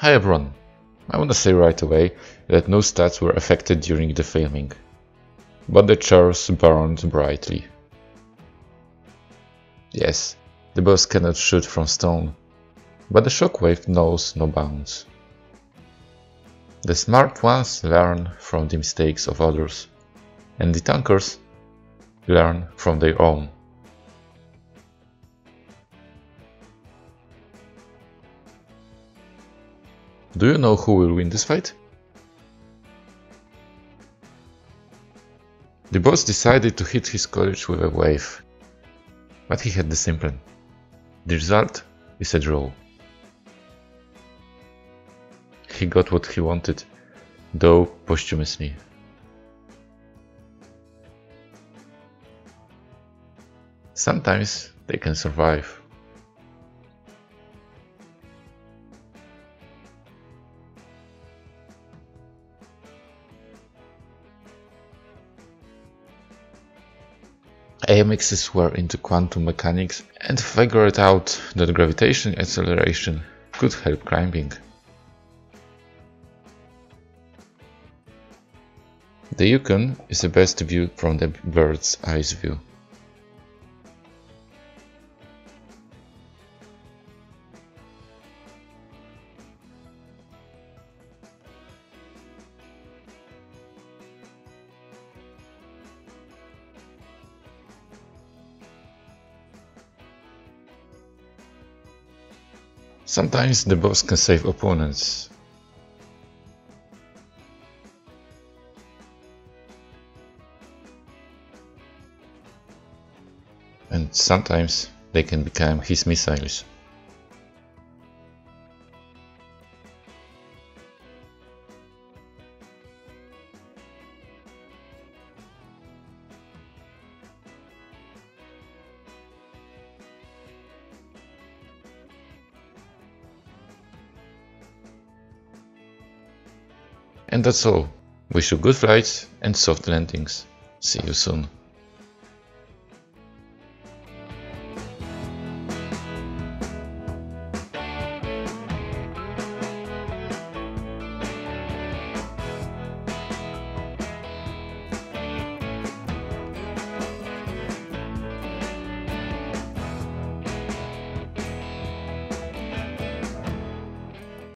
Hi everyone, I wanna say right away that no stats were affected during the filming, but the chars burned brightly. Yes, the boss cannot shoot from stone, but the shockwave knows no bounds. The smart ones learn from the mistakes of others, and the tankers learn from their own. Do you know who will win this fight? The boss decided to hit his college with a wave, but he had the same plan. The result is a draw. He got what he wanted, though posthumously. Sometimes they can survive. AMXs were into quantum mechanics and figured out that gravitation acceleration could help climbing. The Yukon is the best view from the bird's eye view. Sometimes the boss can save opponents. And sometimes they can become his missiles. And that's all. Wish you good flights and soft landings. See you soon.